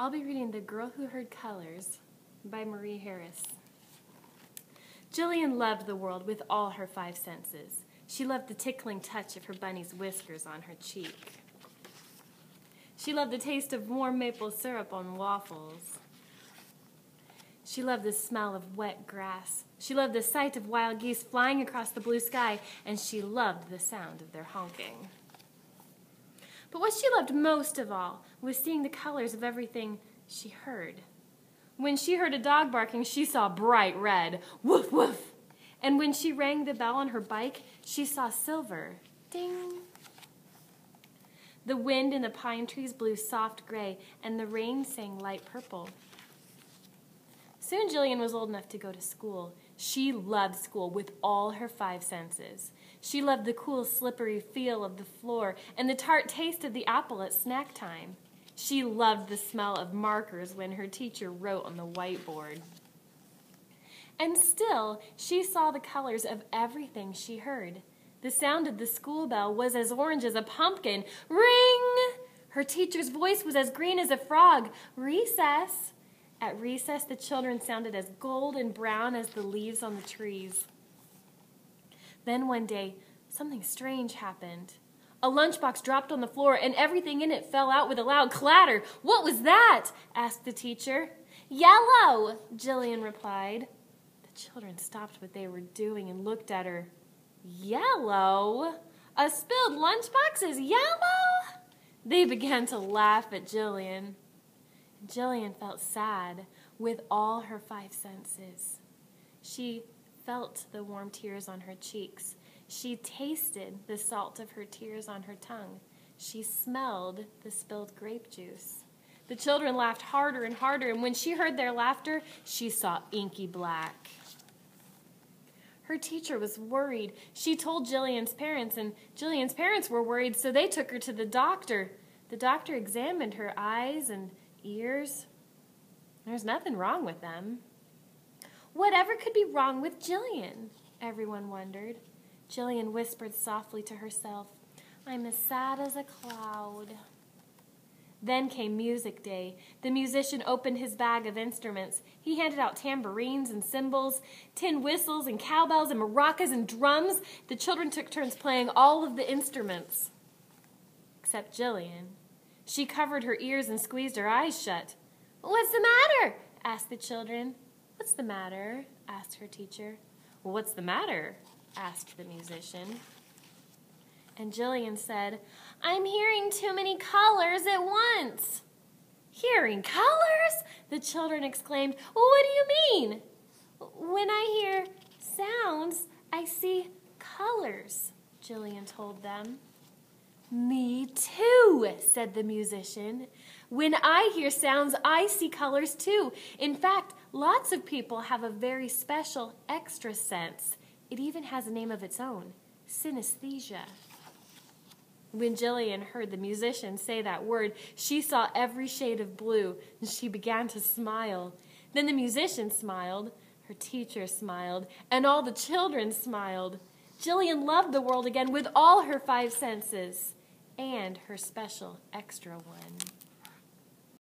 I'll be reading The Girl Who Heard Colors by Marie Harris. Jillian loved the world with all her five senses. She loved the tickling touch of her bunny's whiskers on her cheek. She loved the taste of warm maple syrup on waffles. She loved the smell of wet grass. She loved the sight of wild geese flying across the blue sky, and she loved the sound of their honking. But what she loved most of all was seeing the colors of everything she heard. When she heard a dog barking, she saw bright red. Woof, woof. And when she rang the bell on her bike, she saw silver. Ding. The wind in the pine trees blew soft gray, and the rain sang light purple. Soon Jillian was old enough to go to school. She loved school with all her five senses. She loved the cool, slippery feel of the floor and the tart taste of the apple at snack time. She loved the smell of markers when her teacher wrote on the whiteboard. And still, she saw the colors of everything she heard. The sound of the school bell was as orange as a pumpkin. Ring! Her teacher's voice was as green as a frog. Recess! At recess, the children sounded as gold and brown as the leaves on the trees. Then one day, something strange happened. A lunchbox dropped on the floor and everything in it fell out with a loud clatter. What was that? asked the teacher. Yellow, Jillian replied. The children stopped what they were doing and looked at her. Yellow? A spilled lunchbox is yellow? They began to laugh at Jillian. Jillian felt sad with all her five senses. She felt the warm tears on her cheeks. She tasted the salt of her tears on her tongue. She smelled the spilled grape juice. The children laughed harder and harder, and when she heard their laughter, she saw inky black. Her teacher was worried. She told Jillian's parents, and Jillian's parents were worried, so they took her to the doctor. The doctor examined her eyes and ears. There's nothing wrong with them. Whatever could be wrong with Jillian? Everyone wondered. Jillian whispered softly to herself, I'm as sad as a cloud. Then came music day. The musician opened his bag of instruments. He handed out tambourines and cymbals, tin whistles and cowbells and maracas and drums. The children took turns playing all of the instruments. Except Jillian. She covered her ears and squeezed her eyes shut. What's the matter? asked the children. What's the matter? asked her teacher. Well, what's the matter? asked the musician. And Jillian said, I'm hearing too many colors at once. Hearing colors? The children exclaimed. Well, what do you mean? When I hear sounds, I see colors, Jillian told them. Me too, said the musician. When I hear sounds, I see colors too. In fact, lots of people have a very special extra sense. It even has a name of its own synesthesia. When Jillian heard the musician say that word, she saw every shade of blue and she began to smile. Then the musician smiled, her teacher smiled, and all the children smiled. Jillian loved the world again with all her five senses and her special extra one.